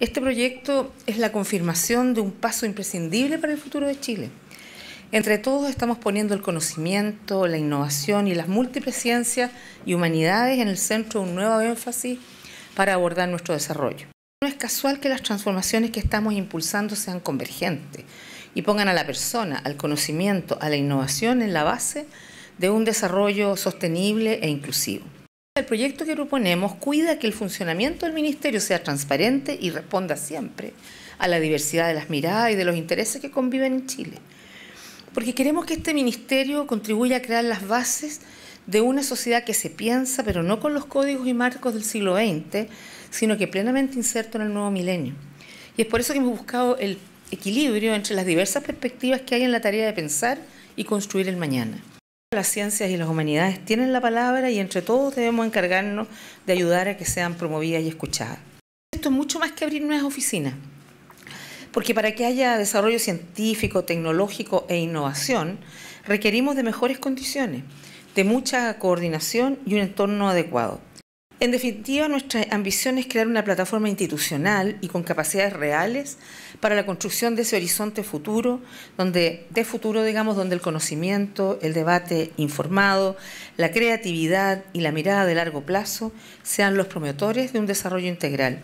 Este proyecto es la confirmación de un paso imprescindible para el futuro de Chile. Entre todos estamos poniendo el conocimiento, la innovación y las múltiples ciencias y humanidades en el centro de un nuevo énfasis para abordar nuestro desarrollo. No es casual que las transformaciones que estamos impulsando sean convergentes y pongan a la persona, al conocimiento, a la innovación en la base de un desarrollo sostenible e inclusivo. El proyecto que proponemos cuida que el funcionamiento del Ministerio sea transparente y responda siempre a la diversidad de las miradas y de los intereses que conviven en Chile. Porque queremos que este Ministerio contribuya a crear las bases de una sociedad que se piensa, pero no con los códigos y marcos del siglo XX, sino que plenamente inserto en el nuevo milenio. Y es por eso que hemos buscado el equilibrio entre las diversas perspectivas que hay en la tarea de pensar y construir el mañana. Las ciencias y las humanidades tienen la palabra y entre todos debemos encargarnos de ayudar a que sean promovidas y escuchadas. Esto es mucho más que abrir nuevas oficinas, porque para que haya desarrollo científico, tecnológico e innovación, requerimos de mejores condiciones, de mucha coordinación y un entorno adecuado. En definitiva, nuestra ambición es crear una plataforma institucional y con capacidades reales para la construcción de ese horizonte futuro, donde de futuro, digamos, donde el conocimiento, el debate informado, la creatividad y la mirada de largo plazo sean los promotores de un desarrollo integral.